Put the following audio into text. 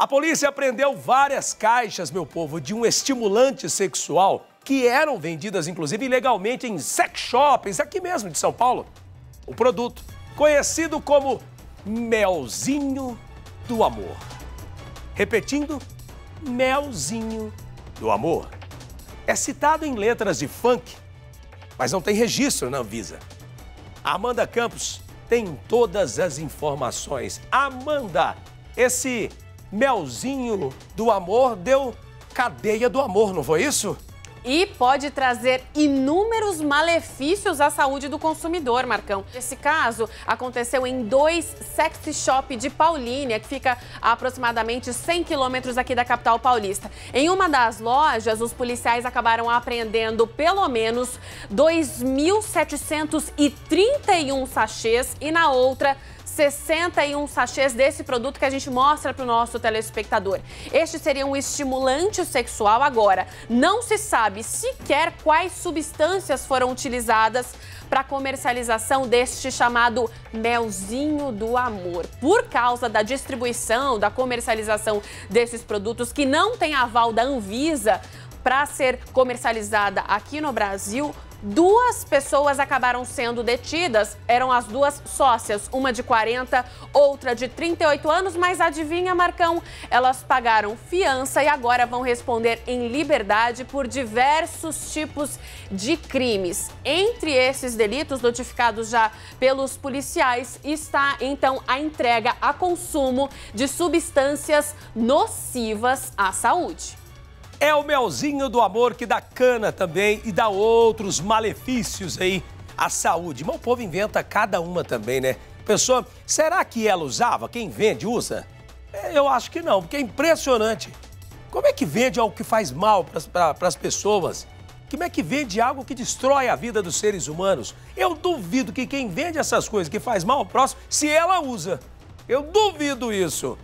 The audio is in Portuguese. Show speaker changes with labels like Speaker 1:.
Speaker 1: A polícia apreendeu várias caixas, meu povo, de um estimulante sexual que eram vendidas, inclusive, ilegalmente em sex shops, aqui mesmo de São Paulo. O produto, conhecido como melzinho do amor. Repetindo, melzinho do amor. É citado em letras de funk, mas não tem registro na Anvisa. Amanda Campos tem todas as informações. Amanda, esse melzinho do amor deu cadeia do amor, não foi isso?
Speaker 2: E pode trazer inúmeros malefícios à saúde do consumidor, Marcão. Esse caso aconteceu em dois sex shop de Paulínia, que fica a aproximadamente 100 quilômetros aqui da capital paulista. Em uma das lojas, os policiais acabaram apreendendo pelo menos 2.731 sachês e na outra 61 sachês desse produto que a gente mostra para o nosso telespectador. Este seria um estimulante sexual. Agora, não se sabe sequer quais substâncias foram utilizadas para comercialização deste chamado melzinho do amor. Por causa da distribuição, da comercialização desses produtos que não tem aval da Anvisa para ser comercializada aqui no Brasil, Duas pessoas acabaram sendo detidas, eram as duas sócias, uma de 40, outra de 38 anos, mas adivinha, Marcão? Elas pagaram fiança e agora vão responder em liberdade por diversos tipos de crimes. Entre esses delitos notificados já pelos policiais está então a entrega a consumo de substâncias nocivas à saúde.
Speaker 1: É o melzinho do amor que dá cana também e dá outros malefícios aí à saúde. Mas o povo inventa cada uma também, né? Pessoa, será que ela usava? Quem vende usa? É, eu acho que não, porque é impressionante. Como é que vende algo que faz mal para as pessoas? Como é que vende algo que destrói a vida dos seres humanos? Eu duvido que quem vende essas coisas que faz mal ao próximo, se ela usa. Eu duvido isso.